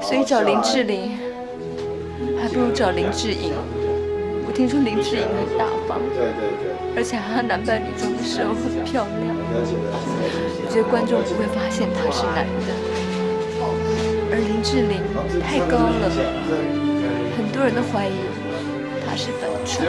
所以找林志玲还不如找林志颖，我听说林志颖很大方，而且他男扮女装的时候很漂亮，我觉得观众不会发现他是男的，而林志玲太高了，很多人都怀疑他是反串。